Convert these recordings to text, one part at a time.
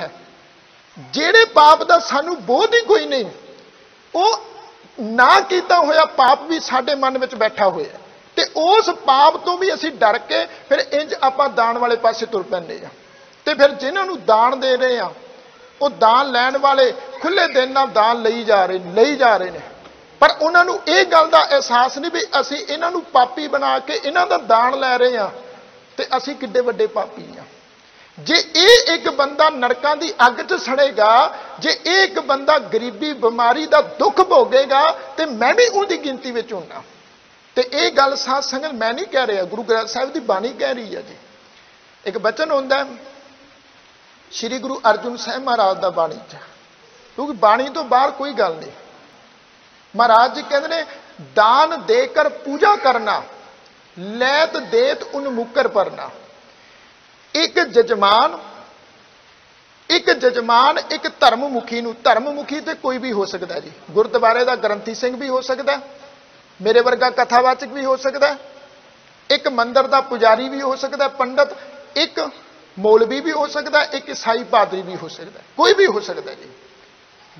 ਹੈ। ਜਿਹੜੇ ਪਾਪ ਦਾ ਸਾਨੂੰ ਬੋਧ ਹੀ ਕੋਈ ਨਹੀਂ, ਉਹ ਨਾ ਕੀਤਾ ਹੋਇਆ ਪਾਪ ਵੀ ਸਾਡੇ ਮਨ ਵਿੱਚ ਬੈਠਾ ਹੋਇਆ ਤੇ ਉਸ ਪਾਪ ਤੋਂ ਵੀ ਅਸੀਂ ਡਰ ਕੇ ਫਿਰ ਇੰਜ ਆਪਾਂ ਦਾਨ ਵਾਲੇ ਪਾਸੇ ਤੁਰ ਪੈਂਦੇ ਆ ਤੇ ਫਿਰ ਜਿਨ੍ਹਾਂ ਨੂੰ ਦਾਨ ਦੇ ਰਹੇ ਆ ਉਹ ਦਾਨ ਲੈਣ ਵਾਲੇ ਖੁੱਲੇ ਦਿਨ ਨਾਲ ਦਾਨ ਲਈ ਜਾ ਰਹੇ, ਲਈ ਜਾ ਰਹੇ ਨੇ। ਪਰ ਉਹਨਾਂ ਨੂੰ ਇਹ ਗੱਲ ਦਾ ਅਹਿਸਾਸ ਨਹੀਂ ਵੀ ਅਸੀਂ ਇਹਨਾਂ ਨੂੰ ਪਾਪੀ ਬਣਾ ਕੇ ਇਹਨਾਂ ਦਾ ਦਾਨ ਲੈ ਰਹੇ ਆ ਤੇ ਅਸੀਂ ਕਿੱਡੇ ਵੱਡੇ ਪਾਪੀ ਆ ਜੇ ਇਹ ਇੱਕ ਬੰਦਾ ਨਰਕਾਂ ਦੀ ਅੱਗ 'ਚ ਸੜੇਗਾ, ਜੇ ਇਹ ਇੱਕ ਬੰਦਾ ਗਰੀਬੀ ਬਿਮਾਰੀ ਦਾ ਦੁੱਖ ਭੋਗੇਗਾ, ਤੇ ਮੈਂ ਵੀ ਉਹਦੀ ਗਿਣਤੀ ਵਿੱਚ ਹੁੰਨਾ ਤੇ ਇਹ ਗੱਲ ਸਾਧ ਸੰਗਤ ਮੈਂ ਨਹੀਂ ਕਹਿ ਰਿਹਾ, ਗੁਰੂ ਗ੍ਰੰਥ ਸਾਹਿਬ ਦੀ ਬਾਣੀ ਕਹਿ ਰਹੀ ਹੈ ਜੀ। ਇੱਕ ਬਚਨ ਹੁੰਦਾ ਸ੍ਰੀ ਗੁਰੂ ਅਰਜੁਨ ਸਾਹਿਬ ਮਹਾਰਾਜ ਦਾ ਬਾਣੀ 'ਚ। ਕਿਉਂਕਿ ਬਾਣੀ ਤੋਂ ਬਾਹਰ ਕੋਈ ਗੱਲ ਨਹੀਂ। ਮਹਾਰਾਜ ਜੀ ਕਹਿੰਦੇ ਨੇ, ਦਾਨ ਦੇ ਕਰ ਪੂਜਾ ਕਰਨਾ, ਲੈਤ ਦੇਤ ਉਨਮੁਕਰ ਪਰਨਾ। ਇੱਕ ਜਜਮਾਨ ਇੱਕ ਜਜਮਾਨ, ਇੱਕ ਧਰਮ ਮੁਖੀ ਨੂੰ। ਧਰਮ ਮੁਖੀ ਤੇ ਕੋਈ ਵੀ ਹੋ ਸਕਦਾ ਜੀ। ਗੁਰਦੁਆਰੇ ਦਾ ਗ੍ਰੰਥੀ ਸਿੰਘ ਵੀ ਹੋ ਸਕਦਾ, ਮੇਰੇ ਵਰਗਾ ਕਥਾਵਾਚਕ ਵੀ ਹੋ ਸਕਦਾ, ਇੱਕ ਮੰਦਰ ਦਾ ਪੁਜਾਰੀ ਵੀ ਹੋ ਸਕਦਾ, ਪੰਡਤ, ਇੱਕ ਮੌਲਵੀ ਵੀ ਹੋ ਸਕਦਾ, ਇੱਕ ਈਸਾਈ ਪਾਦਰੀ ਵੀ ਹੋ ਸਕਦਾ, ਕੋਈ ਵੀ ਹੋ ਸਕਦਾ ਜੀ।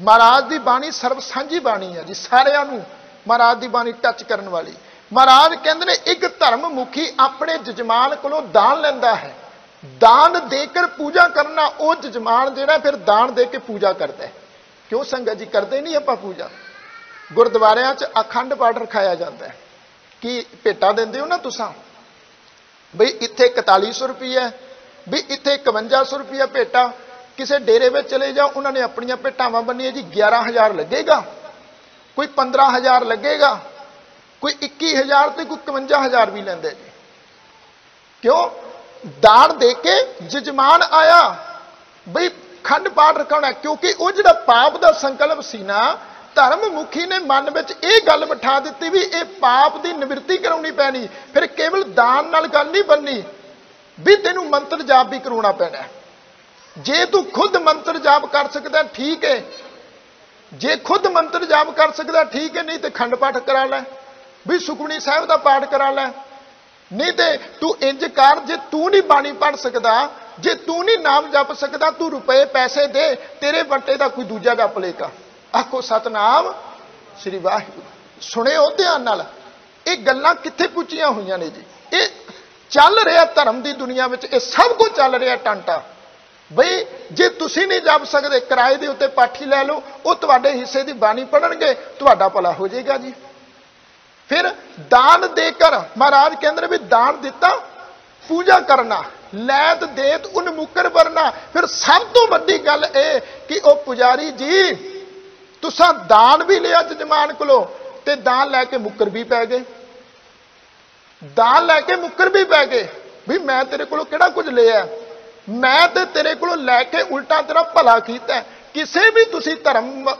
ਮਹਾਰਾਜ ਦੀ ਬਾਣੀ ਸਰਬ ਸਾਂਝੀ ਬਾਣੀ ਹੈ ਜੀ, ਸਾਰਿਆਂ ਨੂੰ ਮਹਾਰਾਜ ਦੀ ਬਾਣੀ ਟੱਚ ਕਰਨ ਵਾਲੀ। ਮਹਾਰਾਜ ਕਹਿੰਦੇ ਨੇ, ਇੱਕ ਧਰਮ ਮੁਖੀ ਆਪਣੇ ਜਜਮਾਨ ਕੋਲੋਂ ਦਾਨ ਲੈਂਦਾ ਹੈ। ਦਾਨ ਦੇ ਕੇ ਪੂਜਾ ਕਰਨਾ, ਉਹ ਜਜਮਾਨ ਜਿਹੜਾ ਫਿਰ ਦਾਨ ਦੇ ਕੇ ਪੂਜਾ ਕਰਦਾ ਹੈ। ਕਿਉਂ ਸੰਗਤ ਜੀ ਕਰਦੇ ਨਹੀਂ ਆਪਾਂ ਪੂਜਾ? ਗੁਰਦੁਆਰਿਆਂ 'ਚ ਅਖੰਡ ਪਾਠ ਰਖਾਇਆ ਜਾਂਦਾ ਹੈ। ਕੀ ਭੇਟਾ ਦਿੰਦੇ ਹੋ ਨਾ ਤੁਸੀਂ? ਬਈ ਇੱਥੇ 4100 ਰੁਪਏ ਵੀ ਇੱਥੇ 5100 ਰੁਪਏ ਭੇਟਾ। ਕਿਸੇ ਡੇਰੇ ਵਿੱਚ ਚਲੇ ਜਾਓ, ਉਹਨਾਂ ਨੇ ਆਪਣੀਆਂ ਭੇਟਾਵਾਂ ਬੰਨੀਆਂ ਜੀ 11000 ਲੱਗੇਗਾ। ਕੋਈ 15000 ਲੱਗੇਗਾ, ਕੋਈ 21000 ਤੇ ਕੋਈ 51000 ਵੀ ਲੈਂਦੇ ਜੀ ਕਿਉਂ? ਦਾਨ ਦੇ ਕੇ ਜਜਮਾਨ ਆਇਆ। ਬਈ ਖੰਡ ਪਾਠ ਰਖਾਉਣਾ ਕਿਉਂਕਿ ਉਹ ਜਿਹੜਾ ਪਾਪ ਦਾ ਸੰਕਲਪ ਸੀ ਨਾ ਧਰਮ ਮੁਖੀ ਨੇ ਮਨ ਵਿੱਚ ਇਹ ਗੱਲ ਬਿਠਾ ਦਿੱਤੀ ਵੀ ਇਹ ਪਾਪ ਦੀ ਨਿਵਰਤੀ ਕਰਾਉਣੀ ਪੈਣੀ। ਫਿਰ ਕੇਵਲ ਦਾਨ ਨਾਲ ਗੱਲ ਨਹੀਂ ਬੰਨੀ ਵੀ ਤੈਨੂੰ ਮੰਤਰ ਜਾਪ ਵੀ ਕਰਾਉਣਾ ਪੈਣਾ ਜੇ ਤੂੰ ਖੁਦ ਮੰਤਰ ਜਾਪ ਕਰ ਸਕਦਾ, ਠੀਕ ਹੈ। ਜੇ ਖੁਦ ਮੰਤਰ ਜਾਪ ਕਰ ਸਕਦਾ, ਠੀਕ ਹੈ, ਨਹੀਂ ਤੇ ਖੰਡ ਪਾਠ ਕਰਾ ਲੈ। ਵੀ ਸੁਖਮਨੀ ਸਾਹਿਬ ਦਾ ਪਾਠ ਕਰਾ ਲੈ। ਨਹੀਂ ਤੇ ਤੂੰ ਇੰਜ ਕਰ, ਜੇ ਤੂੰ ਨਹੀਂ ਬਾਣੀ ਪੜ ਸਕਦਾ, ਜੇ ਤੂੰ ਨਹੀਂ ਨਾਮ ਜਪ ਸਕਦਾ, ਤੂੰ ਰੁਪਏ, ਪੈਸੇ ਦੇ, ਤੇਰੇ ਵੱਟੇ ਦਾ ਕੋਈ ਦੂਜਾ ਜਪ ਲੇਗਾ ਆਖੋ, ਸਤਨਾਮ ਸ੍ਰੀ ਵਾਹਿਗੁਰੂ। ਸੁਣਿਓ ਧਿਆਨ ਨਾਲ, ਇਹ ਗੱਲਾਂ ਕਿੱਥੇ ਪੁੱਛੀਆਂ ਹੋਈਆਂ ਨੇ ਜੀ? ਇਹ ਚੱਲ ਰਿਹਾ ਧਰਮ ਦੀ ਦੁਨੀਆ ਵਿੱਚ, ਇਹ ਸਭ ਕੁਝ ਚੱਲ ਰਿਹਾ ਟਾਂਟਾ। ਬਈ, ਜੇ ਤੁਸੀਂ ਨਹੀਂ ਜਪ ਸਕਦੇ, ਕਿਰਾਏ ਦੇ ਉੱਤੇ ਪਾਠੀ ਲੈ ਲਓ, ਉਹ ਤੁਹਾਡੇ ਹਿੱਸੇ ਦੀ ਬਾਣੀ ਪੜਨਗੇ ਤੁਹਾਡਾ ਭਲਾ ਹੋ ਜਾਏਗਾ ਜੀ। ਫਿਰ ਦਾਨ ਦੇ ਕਰ। ਮਹਾਰਾਜ ਕਹਿੰਦੇ ਨੇ ਵੀ ਦਾਨ ਦਿੱਤਾ, ਪੂਜਾ ਕਰਨਾ, ਲੈਤ ਦੇਤ ਉਨਮੁਕਰ ਵਰਨਾ। ਫਿਰ ਸਭ ਤੋਂ ਵੱਡੀ ਗੱਲ ਇਹ ਕਿ ਉਹ ਪੁਜਾਰੀ ਜੀ, ਤੁਸੀਂ ਦਾਨ ਵੀ ਲਿਆ ਜਜਮਾਨ ਕੋਲੋਂ ਤੇ ਦਾਨ ਲੈ ਕੇ ਮੁੱਕਰ ਵੀ ਪੈ ਗਏ। ਦਾਨ ਲੈ ਕੇ ਮੁੱਕਰ ਵੀ ਪੈ ਗਏ ਵੀ ਮੈਂ ਤੇਰੇ ਕੋਲੋਂ ਕਿਹੜਾ ਕੁਝ ਲਿਆ? ਮੈਂ ਤੇ ਤੇਰੇ ਕੋਲੋਂ ਲੈ ਕੇ ਉਲਟਾ ਤੇਰਾ ਭਲਾ ਕੀਤਾ। ਕਿਸੇ ਵੀ ਤੁਸੀਂ ਧਰਮ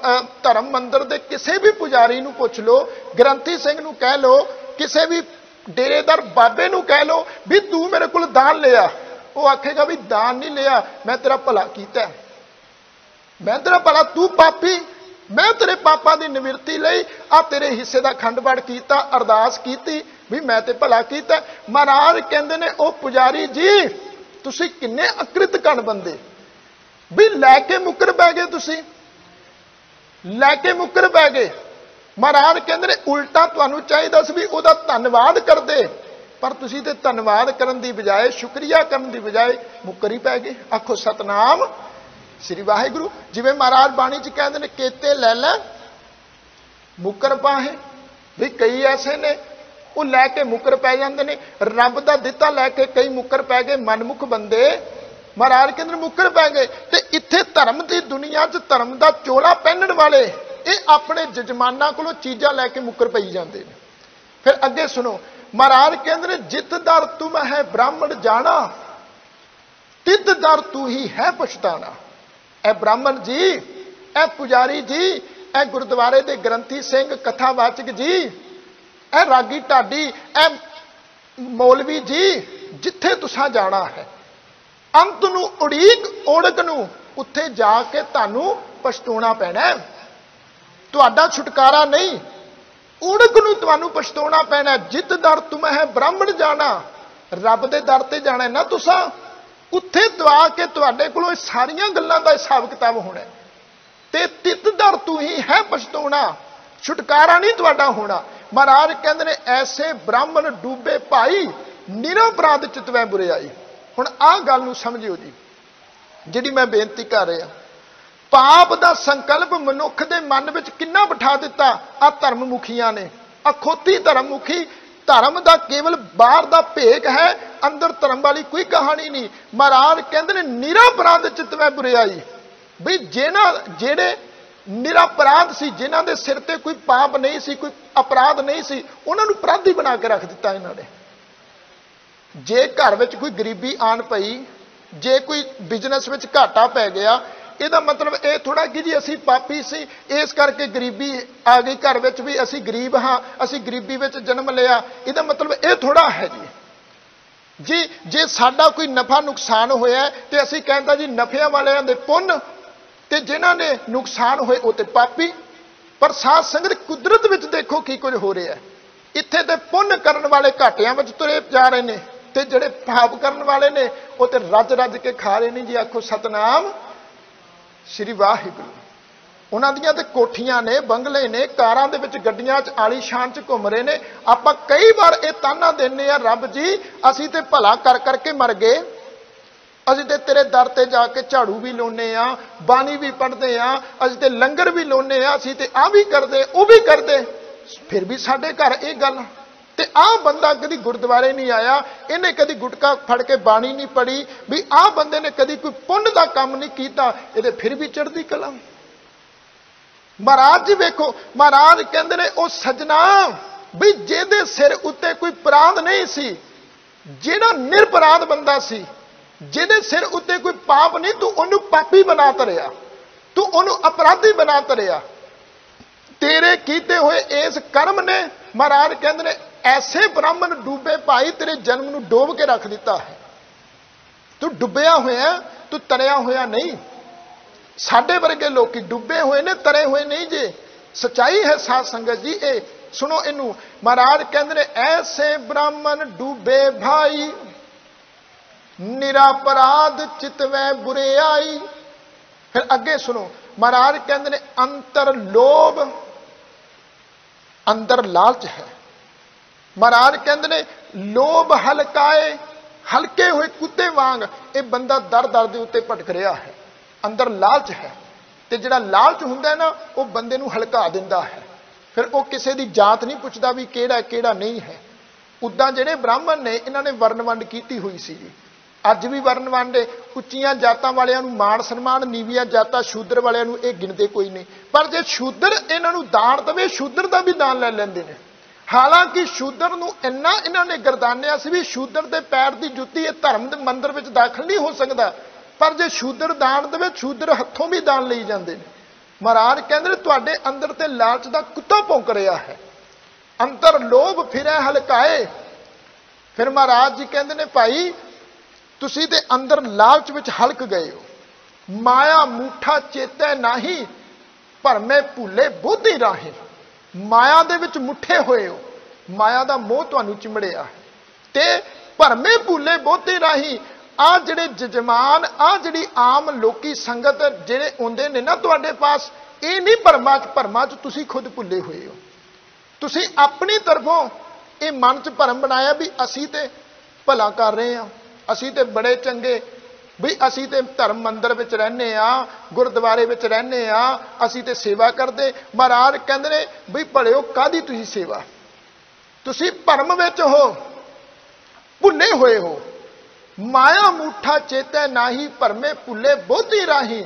ਧਰਮ ਮੰਦਰ ਦੇ ਕਿਸੇ ਵੀ ਪੁਜਾਰੀ ਨੂੰ ਪੁੱਛ ਲਓ, ਗ੍ਰੰਥੀ ਸਿੰਘ ਨੂੰ ਕਹਿ ਲਓ, ਕਿਸੇ ਵੀ ਡੇਰੇਦਾਰ ਬਾਬੇ ਨੂੰ ਕਹਿ ਲਓ ਵੀ ਤੂੰ ਮੇਰੇ ਕੋਲ ਦਾਨ ਲਿਆ। ਉਹ ਆਖੇਗਾ ਵੀ ਦਾਨ ਨਹੀਂ ਲਿਆ, ਮੈਂ ਤੇਰਾ ਭਲਾ ਕੀਤਾ। ਮੈਂ ਤੇਰਾ ਭਲਾ, ਤੂੰ ਪਾਪੀ। ਮੈਂ ਤੇਰੇ ਪਾਪਾਂ ਦੀ ਨਿਵਰਤੀ ਲਈ ਆ ਤੇਰੇ ਹਿੱਸੇ ਦਾ ਖੰਡਵੜ ਕੀਤਾ, ਅਰਦਾਸ ਕੀਤੀ ਵੀ ਮੈਂ ਤੇ ਭਲਾ ਕੀਤਾ। ਮਹਾਰਾਜ ਕਹਿੰਦੇ ਨੇ, ਉਹ ਪੁਜਾਰੀ ਜੀ, ਤੁਸੀਂ ਕਿੰਨੇ ਅਕ੍ਰਿਤ ਕਣ ਬੰਦੇ। ਵੀ ਲੈ ਕੇ ਮੁੱਕਰ ਪੈ ਗਏ ਤੁਸੀਂ। ਲੈ ਕੇ ਮੁੱਕਰ ਪੈ ਗਏ। ਮਹਾਰਾਜ ਕਹਿੰਦੇ ਨੇ, ਉਲਟਾ ਤੁਹਾਨੂੰ ਚਾਹੀਦਾ ਸੀ ਵੀ ਉਹਦਾ ਧੰਨਵਾਦ ਕਰਦੇ। ਪਰ ਤੁਸੀਂ ਤੇ ਧੰਨਵਾਦ ਕਰਨ ਦੀ ਬਜਾਏ, ਸ਼ੁਕਰੀਆ ਕਰਨ ਦੀ ਬਜਾਏ ਮੁੱਕਰ ਹੀ ਪੈ ਗਏ। ਆਖੋ, ਸਤਨਾਮ ਸ੍ਰੀ ਵਾਹਿਗੁਰੂ। ਜਿਵੇਂ ਮਹਾਰਾਜ ਬਾਣੀ ਚ ਕਹਿੰਦੇ ਨੇ, ਕੇਤੇ ਲੈ ਲੈ, ਮੁੱਕਰ ਪਾਹੇ। ਵੀ ਕਈ ਐਸੇ ਨੇ, ਉਹ ਲੈ ਕੇ ਮੁੱਕਰ ਪੈ ਜਾਂਦੇ ਨੇ। ਰੱਬ ਦਾ ਦਿੱਤਾ ਲੈ ਕੇ ਕਈ ਮੁੱਕਰ ਪੈ ਗਏ। ਮਨਮੁਖ ਬੰਦੇ ਮਹਾਰਾਜ ਕਹਿੰਦੇ ਮੁੱਕਰ ਪੈ ਗਏ। ਤੇ ਇੱਥੇ ਧਰਮ ਦੀ ਦੁਨੀਆ 'ਚ ਧਰਮ ਦਾ ਚੋਲਾ ਪਹਿਨਣ ਵਾਲੇ, ਇਹ ਆਪਣੇ ਜਜਮਾਨਾਂ ਕੋਲੋਂ ਚੀਜ਼ਾਂ ਲੈ ਕੇ ਮੁੱਕਰ ਪਈ ਜਾਂਦੇ ਨੇ। ਫਿਰ ਅੱਗੇ ਸੁਣੋ, ਮਹਾਰਾਜ ਕਹਿੰਦੇ ਨੇ, ਜਿਤ ਦਰ ਤੁਮ ਹੈ ਬ੍ਰਾਹਮਣ ਜਾਣਾ, ਤਿਤ ਦਰ ਤੂੰ ਹੀ ਹੈ ਪਛਤਾਣਾ। ਇਹ ਬ੍ਰਾਹਮਣ ਜੀ ਇਹ ਪੁਜਾਰੀ ਜੀ ਇਹ ਗੁਰਦੁਆਰੇ ਦੇ ਗ੍ਰੰਥੀ ਸਿੰਘ, ਕਥਾਵਾਚਕ ਜੀ ਇਹ ਰਾਗੀ ਢਾਡੀ ਇਹ ਮੌਲਵੀ ਜੀ, ਜਿੱਥੇ ਤੁਸੀਂ ਜਾਣਾ ਹੈ। ਅੰਤ ਨੂੰ ਉਡੀਕ ਓੜਕ ਨੂੰ, ਉੱਥੇ ਜਾ ਕੇ ਤੁਹਾਨੂੰ ਪਛਤਾਉਣਾ ਪੈਣਾ ਤੁਹਾਡਾ ਛੁਟਕਾਰਾ ਨਹੀਂ ਓੜਕ ਨੂੰ ਤੁਹਾਨੂੰ ਪਛਤਾਉਣਾ ਪੈਣਾ ਹੈ। ਜਿੱਤ ਦਰ ਤੁਮ ਹੈ ਬ੍ਰਾਹਮਣ ਜਾਣਾ, ਰੱਬ ਦੇ ਦਰ ਤੇ ਜਾਣਾ ਨਾ ਤੁਸੀਂ? ਉੱਥੇ ਦਵਾ ਕੇ ਤੁਹਾਡੇ ਕੋਲੋਂ ਸਾਰੀਆਂ ਗੱਲਾਂ ਦਾ ਹਿਸਾਬ ਕਿਤਾਬ ਹੋਣਾ ਤੇ ਤੇ ਤਿੱਤਦਰ ਤੂੰ ਹੀ ਹੈ ਪਛਤਾਉਣਾ, ਛੁਟਕਾਰਾ ਨਹੀਂ ਤੁਹਾਡਾ ਹੋਣਾ। ਮਹਾਰਾਜ ਕਹਿੰਦੇ ਨੇ, ਐਸੇ ਬ੍ਰਾਹਮਣ ਡੂਬੇ ਭਾਈ ਨਿਰਪਰਾਧ ਚਿਤਵੇਂ ਬੁਰੇ ਆਈ। ਹੁਣ ਆਹ ਗੱਲ ਨੂੰ ਸਮਝਿਓ ਜੀ। ਜਿਹੜੀ ਮੈਂ ਬੇਨਤੀ ਕਰ ਰਿਹਾ, ਪਾਪ ਦਾ ਸੰਕਲਪ ਮਨੁੱਖ ਦੇ ਮਨ ਵਿੱਚ ਕਿੰਨਾ ਬਿਠਾ ਦਿੱਤਾ ਆ ਧਰਮ ਮੁਖੀਆਂ ਨੇ। ਅਖੋਤੀ ਧਰਮ ਮੁਖੀ ਧਰਮ ਦਾ ਕੇਵਲ ਬਾਹਰ ਦਾ ਭੇਕ ਹੈ, ਅੰਦਰ ਧਰਮ ਵਾਲੀ ਕੋਈ ਕਹਾਣੀ ਨਹੀਂ। ਮਹਾਰਾਜ ਕਹਿੰਦੇ ਨੇ, ਨਿਰਾਪਰਾਧ ਨਿਰਪਰਾਧ ਚਿਤਵੈ ਬੁਰਿਆਈ। ਵੀ ਜਿਹਨਾਂ, ਜਿਹੜੇ ਨਿਰਾਪਰਾਧ ਸੀ ਜਿਨ੍ਹਾਂ ਦੇ ਸਿਰ ਤੇ ਕੋਈ ਪਾਪ ਨਹੀਂ ਸੀ, ਕੋਈ ਅਪਰਾਧ ਨਹੀਂ ਸੀ, ਉਹਨਾਂ ਨੂੰ ਅਪਰਾਧੀ ਬਣਾ ਕੇ ਰੱਖ ਦਿੱਤਾ ਇਹਨਾਂ ਨੇ। ਜੇ ਘਰ ਵਿੱਚ ਕੋਈ ਗਰੀਬੀ ਆਣ ਪਈ ਜੇ ਕੋਈ ਬਿਜ਼ਨਸ ਵਿੱਚ ਘਾਟਾ ਪੈ ਗਿਆ ਇਹਦਾ ਮਤਲਬ ਇਹ ਥੋੜਾ ਕਿ ਜੀ ਅਸੀਂ ਪਾਪੀ ਸੀ ਇਸ ਕਰਕੇ ਗਰੀਬੀ ਆ ਗਈ ਘਰ ਵਿੱਚ ਵੀ ਅਸੀਂ ਗਰੀਬ ਹਾਂ ਅਸੀਂ ਗਰੀਬੀ ਵਿੱਚ ਜਨਮ ਲਿਆ। ਇਹਦਾ ਮਤਲਬ ਇਹ ਥੋੜਾ ਹੈ ਜੀ। ਜੀ ਜੇ ਸਾਡਾ ਕੋਈ ਨਫਾ ਨੁਕਸਾਨ ਹੋਇਆ ਹੈ, ਤੇ ਅਸੀਂ ਕਹਿੰਦਾ ਜੀ ਨਫਿਆਂ ਵਾਲਿਆਂ ਦੇ ਪੁੰਨ ਤੇ ਜਿਨ੍ਹਾਂ ਨੇ ਨੁਕਸਾਨ ਹੋਏ ਉਹ ਤੇ ਪਾਪੀ। ਪਰ ਸਾਧ ਸੰਗਤ ਕੁਦਰਤ ਵਿੱਚ ਦੇਖੋ ਕੀ ਕੁਝ ਹੋ ਰਿਹਾ ਇੱਥੇ ਤੇ ਪੁੰਨ ਕਰਨ ਵਾਲੇ ਘਾਟਿਆਂ ਵਿੱਚ ਤੁਰੇ ਜਾ ਰਹੇ ਨੇ। ਤੇ ਜਿਹੜੇ ਪਾਪ ਕਰਨ ਵਾਲੇ ਨੇ, ਉਹ ਤੇ ਰੱਜ ਰੱਜ ਕੇ ਖਾ ਰਹੇ ਨੇ ਜੀ, ਆਖੋ ਸਤਨਾਮ ਸ੍ਰੀ ਵਾਹਿਗੁਰੂ। ਉਹਨਾਂ ਦੀਆਂ ਤੇ ਕੋਠੀਆਂ ਨੇ, ਬੰਗਲੇ ਨੇ, ਕਾਰਾਂ ਦੇ ਵਿੱਚ ਗੱਡੀਆਂ 'ਚ ਆਲੀਸ਼ਾਨ 'ਚ ਘੁੰਮ ਰਹੇ ਨੇ। ਆਪਾਂ ਕਈ ਵਾਰ ਇਹ ਤਾਨਾ ਦਿੰਨੇ ਆ, ਰੱਬ ਜੀ, ਅਸੀਂ ਤੇ ਭਲਾ ਕਰ ਕਰਕੇ ਮਰ ਗਏ। ਅਸੀਂ ਤੇ ਤੇਰੇ ਦਰ ਤੇ ਜਾ ਕੇ ਝਾੜੂ ਵੀ ਲਾਉਨੇ ਆ, ਬਾਣੀ ਵੀ ਪੜ੍ਹਦੇ ਆ, ਅਸੀਂ ਤੇ ਲੰਗਰ ਵੀ ਲਾਉਨੇ ਆ, ਅਸੀਂ ਤੇ ਆ ਵੀ ਕਰਦੇ, ਉਹ ਵੀ ਕਰਦੇ। ਫਿਰ ਵੀ ਸਾਡੇ ਘਰ ਇਹ ਗੱਲ ਤੇ ਆਹ ਬੰਦਾ ਕਦੀ ਗੁਰਦੁਆਰੇ ਨਹੀਂ ਆਇਆ, ਇਹਨੇ ਕਦੀ ਗੁਟਕਾ ਫੜ ਕੇ ਬਾਣੀ ਨਹੀਂ ਪੜੀ ਵੀ ਆਹ ਬੰਦੇ ਨੇ ਕਦੀ ਕੋਈ ਪੁੰਨ ਦਾ ਕੰਮ ਨਹੀਂ ਕੀਤਾ, ਇਹਦੇ ਫਿਰ ਵੀ ਚੜ੍ਹਦੀ ਕਲਮ ਮਹਾਰਾਜ ਜੀ ਵੇਖੋ, ਮਹਾਰਾਜ ਕਹਿੰਦੇ ਨੇ, ਉਹ ਸਜਣਾ, ਵੀ ਜਿਹਦੇ ਸਿਰ ਉੱਤੇ ਕੋਈ ਅਪਰਾਧ ਨਹੀਂ ਸੀ, ਜਿਹੜਾ ਨਿਰਪਰਾਧ ਬੰਦਾ ਸੀ, ਜਿਹਦੇ ਸਿਰ ਉੱਤੇ ਕੋਈ ਪਾਪ ਨਹੀਂ, ਤੂੰ ਉਹਨੂੰ ਪਾਪੀ ਬਣਾ ਤਰਿਆ ਤੂੰ ਉਹਨੂੰ ਅਪਰਾਧੀ ਬਣਾ ਤਰਿਆ ਤੇਰੇ ਕੀਤੇ ਹੋਏ ਇਸ ਕਰਮ ਨੇ, ਮਹਾਰਾਜ ਕਹਿੰਦੇ ਨੇ ਐਸੇ ਬ੍ਰਾਹਮਣ ਡੂਬੇ ਭਾਈ ਤੇਰੇ ਜਨਮ ਨੂੰ ਡੋਬ ਕੇ ਰੱਖ ਦਿੱਤਾ ਹੈ ਤੂੰ ਡੁੱਬਿਆ ਹੋਇਆ ਤੂੰ ਤਰਿਆ ਹੋਇਆ ਨਹੀਂ ਸਾਡੇ ਵਰਗੇ ਲੋਕੀ ਡੁੱਬੇ ਹੋਏ ਨੇ ਤਰੇ ਹੋਏ ਨਹੀਂ ਜੇ ਸਚਾਈ ਹੈ ਸਾਧ ਸੰਗਤ ਜੀ ਇਹ ਸੁਣੋ ਇਹਨੂੰ ਮਹਾਰਾਜ ਕਹਿੰਦੇ ਨੇ ਐਸੇ ਬ੍ਰਾਹਮਣ ਡੂਬੇ ਭਾਈ ਨਿਰਾਪਰਾਧ ਚਿਤਵੈ ਬੁਰਿਆਈ ਫਿਰ ਅੱਗੇ ਸੁਣੋ ਮਹਾਰਾਜ ਕਹਿੰਦੇ ਨੇ ਅੰਤਰ ਲੋਭ ਅੰਦਰ ਲਾਲਚ ਹੈ ਮਹਾਰਾਜ ਕਹਿੰਦੇ ਨੇ, ਲੋਭ ਹਲਕਾਏ, ਹਲਕੇ ਹੋਏ ਕੁੱਤੇ ਵਾਂਗ, ਇਹ ਬੰਦਾ ਦਰ ਦਰ ਦੇ ਉੱਤੇ ਭਟਕ ਰਿਹਾ ਹੈ, ਅੰਦਰ ਲਾਲਚ ਹੈ। ਤੇ ਜਿਹੜਾ ਲਾਲਚ ਹੁੰਦਾ ਨਾ, ਉਹ ਬੰਦੇ ਨੂੰ ਹਲਕਾ ਦਿੰਦਾ ਹੈ। ਫਿਰ ਉਹ ਕਿਸੇ ਦੀ ਜਾਤ ਨਹੀਂ ਪੁੱਛਦਾ ਵੀ ਕਿਹੜਾ ਕਿਹੜਾ ਨਹੀਂ ਹੈ। ਉਦਾਂ ਜਿਹੜੇ ਬ੍ਰਾਹਮਣ ਨੇ, ਇਹਨਾਂ ਨੇ ਵਰਨ ਵੰਡ ਕੀਤੀ ਹੋਈ ਸੀ। ਜੀ ਅੱਜ ਵੀ ਵਰਨ ਵੰਡ ਉੱਚੀਆਂ ਜਾਤਾਂ ਵਾਲਿਆਂ ਨੂੰ ਮਾਣ ਸਨਮਾਨ, ਨੀਵੀਆਂ ਜਾਤਾਂ ਸ਼ੂਦਰ ਵਾਲਿਆਂ ਨੂੰ ਇਹ ਗਿਣਦੇ ਕੋਈ ਨਹੀਂ। ਪਰ ਜੇ ਸ਼ੂਦਰ ਇਹਨਾਂ ਨੂੰ ਦਾਨ ਦਵੇ, ਸ਼ੂਦਰ ਦਾ ਵੀ ਦਾਨ ਲੈ ਲੈਂਦੇ ਨੇ। ਹਾਲਾਂਕਿ ਸ਼ੂਦਰ ਨੂੰ ਇੰਨਾ ਇਹਨਾਂ ਨੇ ਗਰਦਾਨਿਆ ਸੀ ਵੀ ਸ਼ੂਦਰ ਦੇ ਪੈਰ ਦੀ ਜੁੱਤੀ ਇਹ ਧਰਮ ਦੇ ਮੰਦਰ ਵਿੱਚ ਦਾਖਲ ਨਹੀਂ ਹੋ ਸਕਦਾ। ਪਰ ਜੇ ਸ਼ੂਦਰ ਦਾਨ ਦੇਵੇ, ਸ਼ੂਦਰ ਹੱਥੋਂ ਵੀ ਦਾਨ ਲਈ ਜਾਂਦੇ ਨੇ। ਮਹਾਰਾਜ ਕਹਿੰਦੇ ਨੇ, ਤੁਹਾਡੇ ਅੰਦਰ ਤੇ ਲਾਲਚ ਦਾ ਕੁੱਤਾ ਭੌਂਕ ਰਿਹਾ ਹੈ। ਅੰਤਰ ਲੋਭ ਫਿਰੈ, ਹਲਕਾਏ। ਫਿਰ ਮਹਾਰਾਜ ਜੀ ਕਹਿੰਦੇ ਨੇ, ਭਾਈ, ਤੁਸੀਂ ਤੇ ਅੰਦਰ ਲਾਲਚ ਵਿੱਚ ਹਲਕ ਗਏ ਹੋ। ਮਾਇਆ ਮੂਠਾ ਚੇਤੈ ਨਹੀਂ, ਭਰਮੇ ਭੁੱਲੇ ਬੋਧੀ ਰਾਹੀਂ। ਮਾਇਆ ਦੇ ਵਿੱਚ ਮੁੱਠੇ ਹੋਏ ਹੋ। ਮਾਇਆ ਦਾ ਮੋਹ ਤੁਹਾਨੂੰ ਚਿਮੜਿਆ ਤੇ ਭਰਮੇ ਭੁੱਲੇ ਬਹੁਤੇ ਰਾਹੀ ਆ ਜਿਹੜੇ ਜਜਮਾਨ, ਆ ਜਿਹੜੀ ਆਮ ਲੋਕੀ ਸੰਗਤ ਜਿਹੜੇ ਆਉਂਦੇ ਨੇ ਨਾ ਤੁਹਾਡੇ ਪਾਸ, ਇਹ ਨਹੀਂ ਭਰਮਾ ਚ ਭਰਮਾ ਚ ਤੁਸੀਂ ਖੁਦ ਭੁੱਲੇ ਹੋਏ ਹੋ। ਤੁਸੀਂ ਆਪਣੀ ਤਰਫੋਂ ਇਹ ਮਨ ਚ ਭਰਮ ਬਣਾਇਆ ਵੀ ਅਸੀਂ ਤੇ ਭਲਾ ਕਰ ਰਹੇ ਹਾਂ, ਅਸੀਂ ਤੇ ਬੜੇ ਚੰਗੇ ਵੀ ਅਸੀਂ ਤੇ ਧਰਮ ਮੰਦਰ ਵਿੱਚ ਰਹਿੰਦੇ ਆ, ਗੁਰਦੁਆਰੇ ਵਿੱਚ ਰਹਿੰਦੇ ਆ, ਅਸੀਂ ਤੇ ਸੇਵਾ ਕਰਦੇ। ਮਹਾਰਾਜ ਕਹਿੰਦੇ ਨੇ ਵੀ ਭਲਿਓ ਕਾਦੀ ਤੁਸੀਂ ਸੇਵਾ? ਤੁਸੀਂ ਭਰਮ ਵਿੱਚ ਹੋ, ਭੁੱਲੇ ਹੋਏ ਹੋ। ਮਾਇਆ ਮੂਠਾ ਚੇਤੈ ਨਾਹੀ, ਭਰਮੇ ਭੁੱਲੇ ਬੋਧੀ ਰਾਹੀ।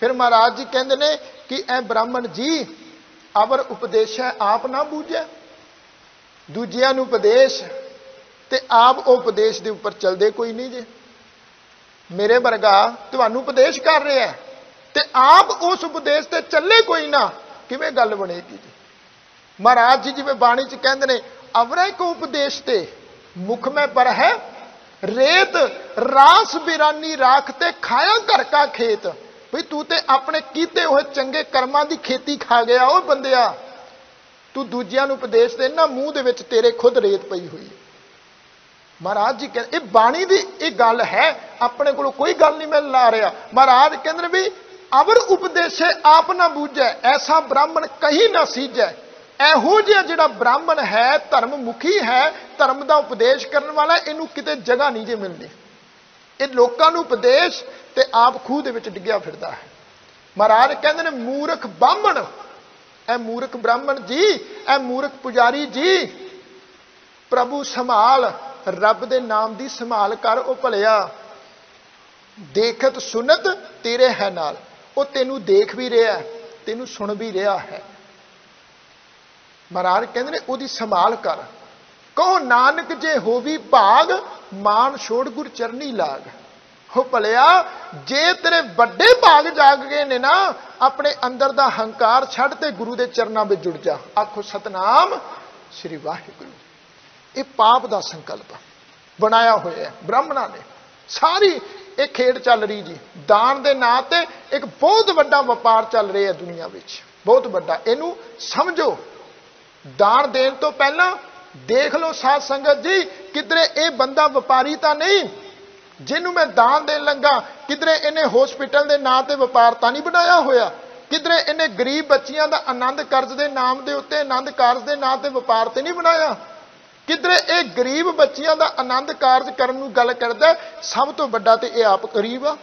ਫਿਰ ਮਹਾਰਾਜ ਜੀ ਕਹਿੰਦੇ ਨੇ ਕਿ ਐ ਬ੍ਰਾਹਮਣ ਜੀ, ਅਵਰ ਉਪਦੇਸ਼ੈ ਆਪ ਨਾ ਬੂਝੈ। ਦੂਜਿਆਂ ਨੂੰ ਉਪਦੇਸ਼ ਤੇ ਆਪ ਉਹ ਉਪਦੇਸ਼ ਦੇ ਉੱਪਰ ਚੱਲਦੇ ਕੋਈ ਨਹੀਂ ਜੇ। ਮੇਰੇ ਵਰਗਾ ਤੁਹਾਨੂੰ ਉਪਦੇਸ਼ ਕਰ ਰਿਹਾ ਹੈ। ਤੇ ਆਪ ਉਸ ਉਪਦੇਸ਼ ਤੇ ਚੱਲੇ ਕੋਈ ਨਾ, ਕਿਵੇਂ ਗੱਲ ਬਣੇਗੀ ਜੀ? ਮਹਾਰਾਜ ਜੀ ਜਿਵੇਂ ਬਾਣੀ ਚ ਕਹਿੰਦੇ ਨੇ, ਅਵਰੇ ਕੋ ਉਪਦੇਸ਼ ਤੇ ਮੁਖ ਮੈਂ ਪਰ ਹੈ, ਰੇਤ ਰਾਸ ਬਿਰਾਨੀ ਰਾਖ ਤੇ ਖਾਇਆ ਘਰ ਕਾ ਖੇਤ। ਵੀ ਤੂੰ ਤੇ ਆਪਣੇ ਕੀਤੇ ਹੋਏ ਚੰਗੇ ਕਰਮਾਂ ਦੀ ਖੇਤੀ ਖਾ ਗਿਆ ਓਏ ਬੰਦਿਆ। ਤੂੰ ਦੂਜਿਆਂ ਨੂੰ ਉਪਦੇਸ਼ ਦੇ, ਨਾ ਮੂੰਹ ਦੇ ਵਿੱਚ ਤੇਰੇ ਖੁਦ ਰੇਤ ਪਈ ਹੋਈ ਹੈ। ਮਹਾਰਾਜ ਜੀ ਕਹਿੰਦੇ, ਇਹ ਬਾਣੀ ਦੀ ਇਹ ਗੱਲ ਹੈ, ਆਪਣੇ ਕੋਲੋਂ ਕੋਈ ਗੱਲ ਨਹੀਂ ਮੈਂ ਲਾ ਰਿਹਾ। ਮਹਾਰਾਜ ਕਹਿੰਦੇ ਨੇ ਵੀ, ਅਵਰ ਉਪਦੇਸ਼ੇ ਆਪ ਨਾ ਬੂਝੈ, ਐਸਾ ਬ੍ਰਾਹਮਣ ਕਹੀ ਨਾ ਸੀਜੈ। ਇਹੋ ਜਿਹਾ ਜਿਹੜਾ ਬ੍ਰਾਹਮਣ ਹੈ ਧਰਮ ਮੁਖੀ ਹੈ, ਧਰਮ ਦਾ ਉਪਦੇਸ਼ ਕਰਨ ਵਾਲਾ, ਇਹਨੂੰ ਕਿਤੇ ਜਗ੍ਹਾ ਨਹੀਂ ਜੇ ਮਿਲਦੀ। ਇਹ ਲੋਕਾਂ ਨੂੰ ਉਪਦੇਸ਼ ਤੇ ਆਪ ਖੂਹ ਦੇ ਵਿੱਚ ਡਿੱਗਿਆ ਫਿਰਦਾ ਹੈ। ਮਹਾਰਾਜ ਕਹਿੰਦੇ ਨੇ, ਮੂਰਖ ਬਾਹਮਣ ਇਹ ਮੂਰਖ ਬ੍ਰਾਹਮਣ ਜੀ, ਇਹ ਮੂਰਖ ਪੁਜਾਰੀ ਜੀ, ਪ੍ਰਭੂ ਸੰਭਾਲ ਰੱਬ ਦੇ ਨਾਮ ਦੀ ਸੰਭਾਲ ਕਰ ਉਹ ਭਲਿਆ। ਦੇਖਤ ਸੁਨਤ ਤੇਰੇ ਹੈ ਨਾਲ। ਉਹ ਤੈਨੂੰ ਦੇਖ ਵੀ ਰਿਹਾ ਤੈਨੂੰ ਸੁਣ ਵੀ ਰਿਹਾ ਹੈ। ਮਹਾਰਾਜ ਕਹਿੰਦੇ ਨੇ, ਉਹਦੀ ਸੰਭਾਲ ਕਰ। ਕਹੋ, ਨਾਨਕ ਜੇ ਹੋਵੀ ਭਾਗ, ਮਾਨ ਛੋੜ ਗੁਰ ਚਰਨੀ ਲਾਗ। ਹੋ ਭਲਿਆ, ਜੇ ਤੇਰੇ ਵੱਡੇ ਭਾਗ ਜਾਗ ਗਏ ਨੇ ਨਾ, ਆਪਣੇ ਅੰਦਰ ਦਾ ਹੰਕਾਰ ਛੱਡ ਤੇ ਗੁਰੂ ਦੇ ਚਰਨਾਂ ਵਿੱਚ ਜੁੜ ਜਾ। ਆਖੋ, ਸਤਨਾਮ ਸ੍ਰੀ ਵਾਹਿਗੁਰੂ। ਇਹ ਪਾਪ ਦਾ ਸੰਕਲਪ ਬਣਾਇਆ ਹੋਇਆ ਹੈ, ਬ੍ਰਾਹਮਣਾਂ ਨੇ। ਸਾਰੀ ਇਹ ਖੇਡ ਚੱਲ ਰਹੀ ਜੀ। ਦਾਨ ਦੇ ਨਾਂ ਤੇ ਇੱਕ ਬਹੁਤ ਵੱਡਾ ਵਪਾਰ ਚੱਲ ਰਿਹਾ ਹੈ ਦੁਨੀਆ ਵਿੱਚ। ਬਹੁਤ ਵੱਡਾ। ਇਹਨੂੰ ਸਮਝੋ। ਦਾਨ ਦੇਣ ਤੋਂ ਪਹਿਲਾਂ ਦੇਖ ਲਓ ਸਾਧ ਸੰਗਤ ਜੀ, ਕਿਧਰੇ ਇਹ ਬੰਦਾ ਵਪਾਰੀ ਤਾਂ ਨਹੀਂ, ਜਿਹਨੂੰ ਮੈਂ ਦਾਨ ਦੇਣ ਲੱਗਾ, ਕਿਧਰੇ ਇਹਨੇ ਹਸਪੀਟਲ ਦੇ ਨਾਂ ਤੇ ਵਪਾਰ ਤਾਂ ਨਹੀਂ ਬਣਾਇਆ ਹੋਇਆ। ਕਿਧਰੇ ਇਹਨੇ ਗਰੀਬ ਬੱਚੀਆਂ ਦਾ ਆਨੰਦ ਕਰਜ਼ ਦੇ ਨਾਮ ਦੇ ਉੱਤੇ, ਆਨੰਦ ਕਾਰਜ ਦੇ ਨਾਂ ਤੇ ਵਪਾਰ ਤੇ ਨਹੀਂ ਬਣਾਇਆ। ਕਿਧਰੇ ਇਹ ਗਰੀਬ ਬੱਚਿਆਂ ਦਾ ਆਨੰਦ ਕਾਰਜ ਕਰਨ ਨੂੰ ਗੱਲ ਕਰਦਾ ਸਭ ਤੋਂ ਵੱਡਾ ਤੇ ਇਹ ਆਪ ਗਰੀਬ ਆ।